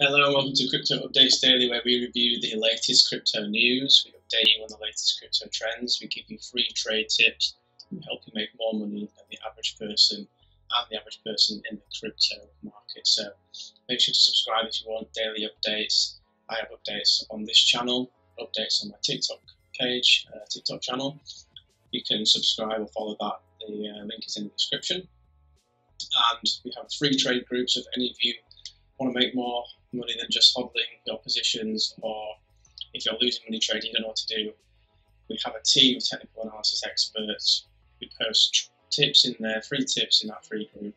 Hello and welcome to Crypto Updates Daily, where we review the latest crypto news. We update you on the latest crypto trends. We give you free trade tips and help you make more money than the average person and the average person in the crypto market. So make sure to subscribe if you want daily updates. I have updates on this channel, updates on my TikTok page, uh, TikTok channel. You can subscribe or follow that. The uh, link is in the description. And we have free trade groups if any of you want to make more money than just hodling your positions, or if you're losing money trading, you don't know what to do. We have a team of technical analysis experts. We post tips in there, free tips in that free group,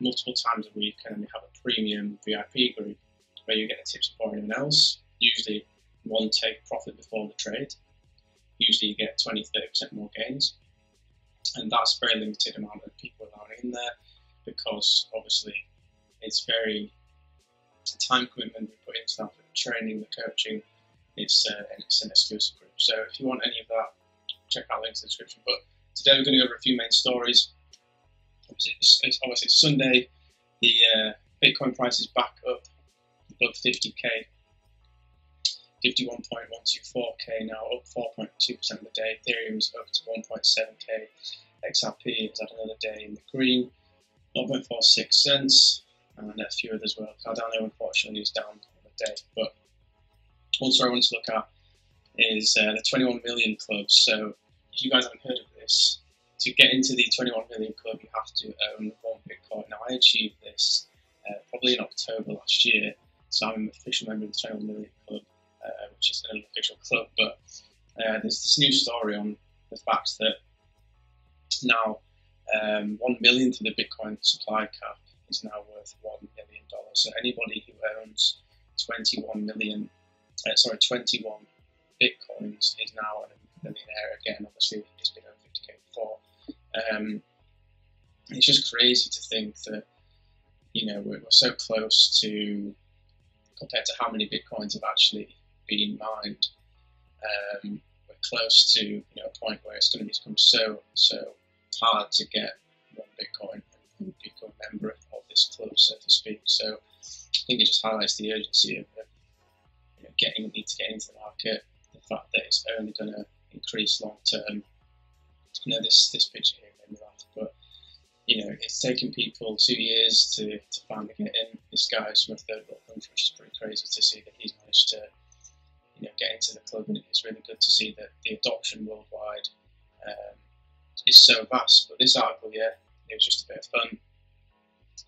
multiple times a week, and we have a premium VIP group where you get the tips before anyone else. Usually, one take profit before the trade. Usually, you get 20 30% more gains. And that's very limited amount of people allowed in there because obviously it's very time commitment we put into that the training, the coaching. It's, uh, it's an exclusive group. So if you want any of that, check out links in the description. But today we're going to go over a few main stories. It's, it's obviously Sunday. The uh, Bitcoin price is back up above 50k. 51.124k now, up 4.2% of the day. Ethereum's up to 1.7k. XRP has had another day in the green, 0.46 cents and a few others well. Cardano, unfortunately, is down on the day. But also, I want to look at is uh, the 21 million club. So if you guys haven't heard of this, to get into the 21 million club, you have to own one Bitcoin. Now, I achieved this uh, probably in October last year, so I'm an official member of the 21 million club, uh, which is an official club. But uh, there's this new story on the fact that now um, of the Bitcoin supply cap is now worth one million dollars. So anybody who owns 21 million, uh, sorry, 21 bitcoins is now a millionaire again. Obviously, it's been over 50k before. Um, it's just crazy to think that you know we're, we're so close to compared to how many bitcoins have actually been mined. Um, we're close to you know a point where it's going to become so so hard to get one bitcoin this club, so to speak. So I think it just highlights the urgency of you know, getting need to get into the market. The fact that it's only going to increase long term. You know, this this picture here made me laugh, but you know, it's taken people two years to, to finally get in. This guy's from a third world country, which is pretty crazy to see that he's managed to you know get into the club, and it's really good to see that the adoption worldwide um, is so vast. But this article, yeah, it was just a bit of fun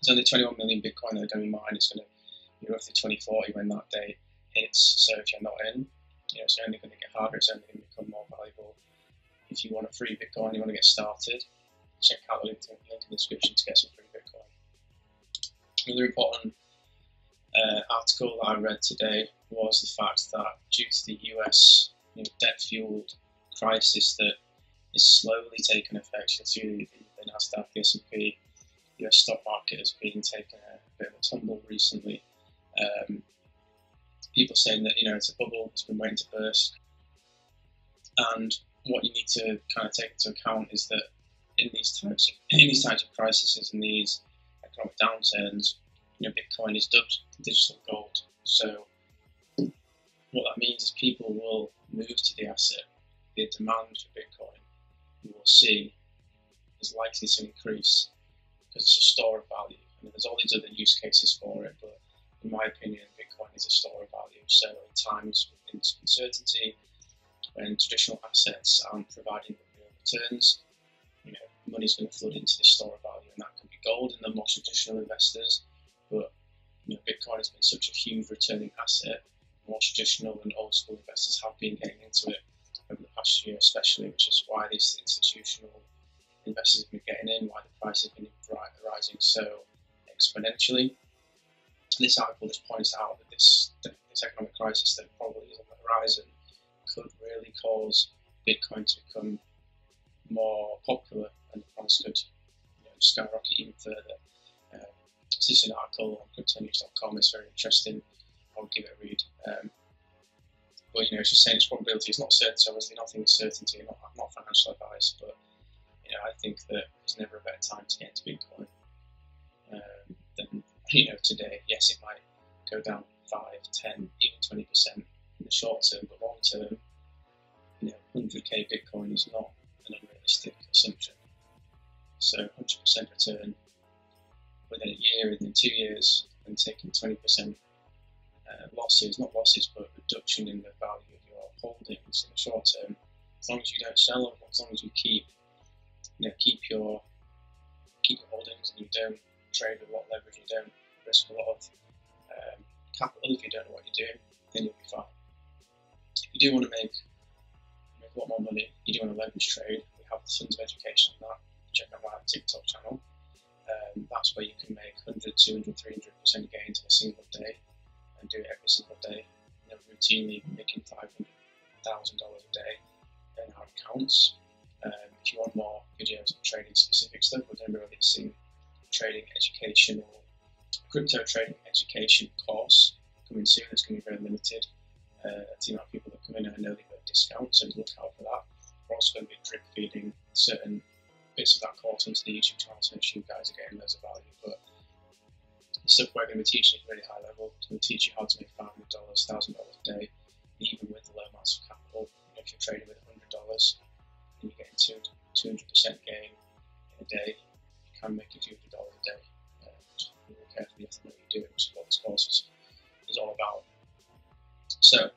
there's only 21 million Bitcoin that are going to be mined. It's going to be roughly 2040 when that day hits. So if you're not in, you know, it's only going to get harder. It's only going to become more valuable. If you want a free Bitcoin, you want to get started, check out the link, in the description to get some free Bitcoin. Another important uh, article that I read today was the fact that due to the US you know, debt-fueled crisis that is slowly taking effect, you'll the, the S&P, US stock market has been taking a bit of a tumble recently. Um, people saying that you know it's a bubble, it's been waiting to burst, and what you need to kind of take into account is that in these types of in these types of crises and these economic downturns, you know, Bitcoin is dubbed digital gold. So what that means is people will move to the asset. The demand for Bitcoin, you will see, is likely to increase it's a store of value. And there's all these other use cases for it, but in my opinion, Bitcoin is a store of value. So in times of uncertainty, when traditional assets aren't providing real returns, you know, money's going to flood into this store of value, and that can be gold in the more traditional investors. But you know, Bitcoin has been such a huge returning asset. More traditional and old school investors have been getting into it over the past year, especially, which is why these institutional investors have been getting in, why the price has been rising so exponentially. This article just points out that this, this economic crisis that probably is on the horizon could really cause Bitcoin to become more popular and the price could you know, skyrocket even further. Um, this is an article on cryptonews.com. It's very interesting. I'll give it a read. Um, but you know, it's just saying it's probability. It's not certain. So obviously, nothing is certainty. Not, not financial advice, but you know, I think that there's never a better time to get into Bitcoin um, than you know today. Yes, it might go down 5, 10, even 20% in the short term, but long term, you know, 100k Bitcoin is not an unrealistic assumption. So 100% return within a year, within two years, and taking 20% uh, losses, not losses, but reduction in the value of your holdings in the short term, as long as you don't sell them, as long as you keep, you know, keep your keep your holdings and you don't trade with a lot of leverage, you don't risk a lot of um, capital if you don't know what you're doing, then you'll be fine. If you do want to make make a lot more money, you do want to leverage trade, we have the tons of education on that. Check out my TikTok channel. Um, that's where you can make 100, 200, 300% gains in a single day and do it every single day. You know, routinely making $500,000 a day in our accounts. Um, if you want more videos on trading specific stuff, we're going to be releasing trading education or crypto trading education course coming soon. It's going to be very limited. Uh, the amount of people that come in, I know they've got discounts, so look out for that. We're also going to be drip feeding certain bits of that course into the YouTube channel to make sure you guys are getting loads of value. But the stuff we're going to be teaching is really high level. It's going to teach you how to make $500, $1,000 a day, even with low amounts of capital. You know, if you're trading with $100 and you're getting 200% gain in a day, you can make a few dollars a day. Uh, just be really careful with what you're doing, which is what this course is, is all about. So,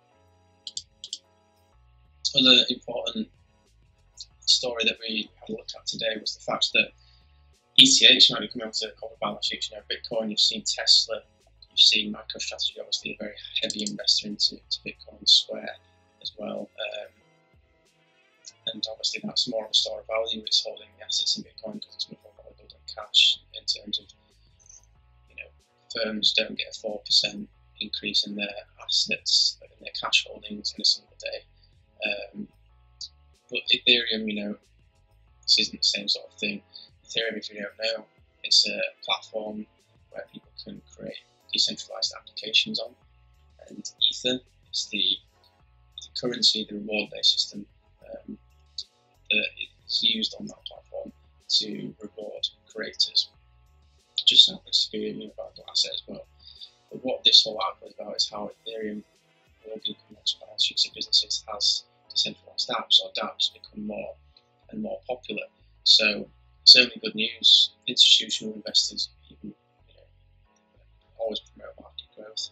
other important story that we had a look at today was the fact that ETH might be coming onto the corporate balance sheet. You know, Bitcoin, you've seen Tesla, you've seen MicroStrategy, obviously a very heavy investor into, into Bitcoin, Square as well. Um, and obviously that's more of a store of value. It's holding the assets in Bitcoin because it's much more valuable than cash in terms of, you know, firms don't get a 4% increase in their assets, in their cash holdings in a single day. Um, but Ethereum, you know, this isn't the same sort of thing. Ethereum, if you don't know, it's a platform where people can create decentralized applications on. And Ether is the, the currency, the reward based system um, that is used on that platform to reward creators. Just happens to be a new valuable asset as well. But what this whole article is about is how Ethereum will be sheets of businesses as decentralized apps or dApps become more and more popular. So certainly good news. Institutional investors even, you know, always promote market growth,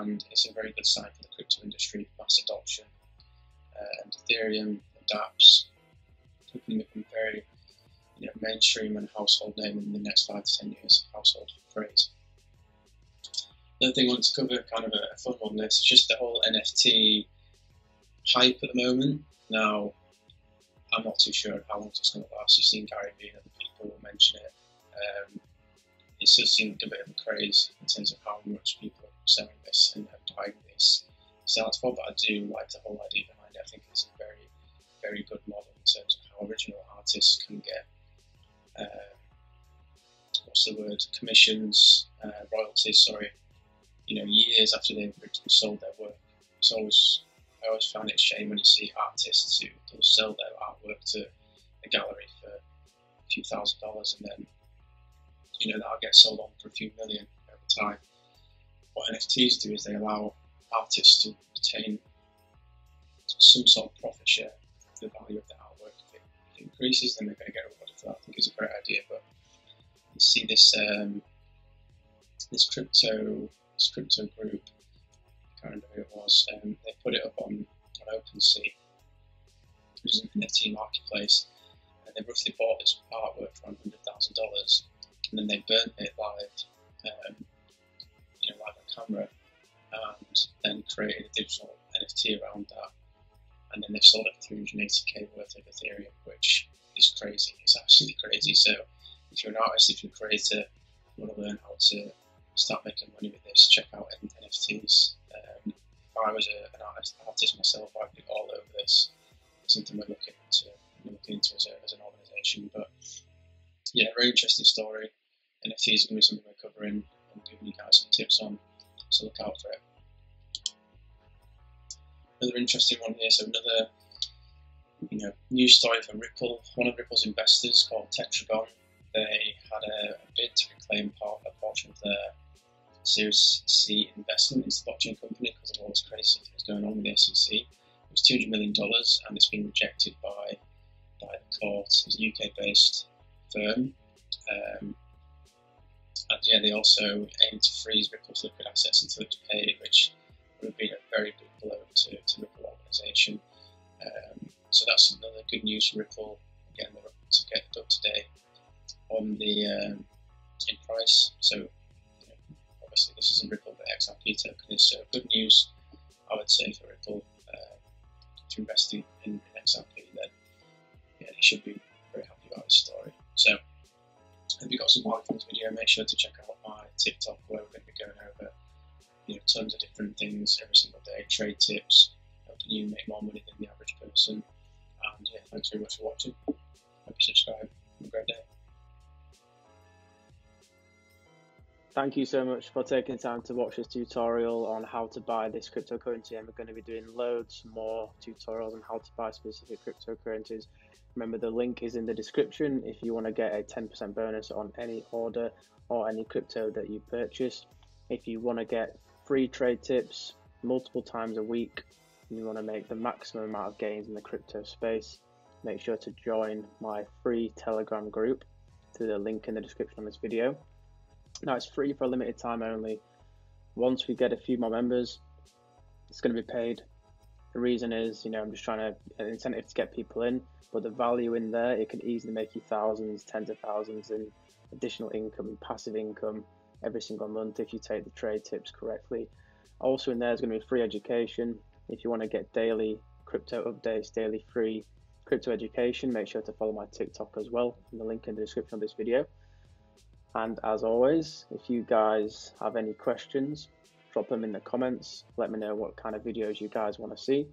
and it's a very good sign for the crypto industry, mass adoption, uh, and Ethereum and dApps can become very you know, mainstream and household name in the next five to ten years, household phrase. Another thing I want to cover, kind of a, a fun one, this is just the whole NFT hype at the moment. Now, I'm not too sure how long it's going to last. You've seen Gary Vee and other people mention it. Um, it does seem a bit of a craze in terms of how much people are selling this and buying this. So that's what I do like the whole idea behind it. I think it's a very, very good model in terms of original artists can get, uh, what's the word, commissions, uh, royalties, sorry, you know, years after they've sold their work. It's always I always find it a shame when you see artists who will sell their artwork to a gallery for a few thousand dollars and then you know that'll get sold on for a few million over time. What NFTs do is they allow artists to retain some sort of profit share for the value of their artwork. Increases, then they're going to get rewarded for that. I think it's a great idea, but you see this um, this crypto this crypto group I can't remember who it was. Um, they put it up on, on OpenSea, which is an NFT marketplace, and they roughly bought this artwork for hundred thousand dollars, and then they burnt it live, um, you know, live on camera, and then created a digital NFT around that, and then they've sold it for 380k worth of Ethereum, which is crazy. It's absolutely crazy. So, if you're an artist, if you're a creator, you want to learn how to start making money with this, check out NFTs. Um, if I was a, an artist, artist myself, I'd be all over this. It's something we're looking into, we're looking into as, a, as an organisation. But yeah, very interesting story. NFTs are going to be something we're covering and giving you guys some tips on, so look out for it. Another interesting one here, so another you know, news story from Ripple. One of Ripple's investors called Tetragon, they had a, a bid to reclaim part, a portion of their Series C investment into the blockchain company because of all this crazy stuff that's going on with the SEC. It was $200 million and it's been rejected by, by the court. It's a UK based firm. Um, and yeah, they also aim to freeze Ripple's liquid assets until it's paid, which would be a very big blow so that's another good news Ripple. Again, they're up to get up to date on the um, in price. So you know, obviously this is a Ripple, but XRP token is so good news. I would say for Ripple uh, to invest in, in XRP, then yeah, they should be very happy about this story. So if you've got some more from this video, make sure to check out my TikTok where we're going to be going over you know tons of different things every single day, trade tips, helping you make more money than the average person. And yeah, thanks very much for watching. Hope you subscribe. Have a great day. Thank you so much for taking time to watch this tutorial on how to buy this cryptocurrency and we're going to be doing loads more tutorials on how to buy specific cryptocurrencies. Remember the link is in the description if you want to get a 10% bonus on any order or any crypto that you purchase. If you want to get free trade tips multiple times a week and you want to make the maximum amount of gains in the crypto space, make sure to join my free Telegram group through the link in the description on this video. Now it's free for a limited time only. Once we get a few more members, it's going to be paid. The reason is, you know, I'm just trying to incentive to get people in, but the value in there, it can easily make you thousands, tens of thousands in additional income and passive income every single month if you take the trade tips correctly. Also in there is going to be free education. If you want to get daily crypto updates, daily free crypto education, make sure to follow my TikTok as well in the link in the description of this video. And as always, if you guys have any questions, drop them in the comments. Let me know what kind of videos you guys want to see.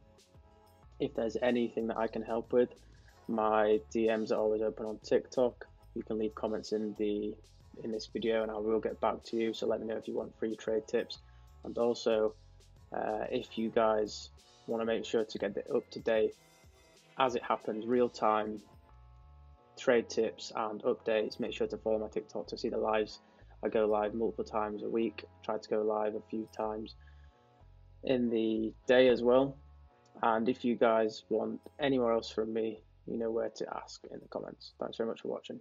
If there's anything that I can help with, my DMs are always open on TikTok. You can leave comments in the in this video and I will get back to you. So let me know if you want free trade tips. And also, uh, if you guys want to make sure to get it up to date as it happens, real time trade tips and updates, make sure to follow my TikTok to see the lives. I go live multiple times a week, try to go live a few times in the day as well. And if you guys want anywhere else from me, you know where to ask in the comments. Thanks very much for watching.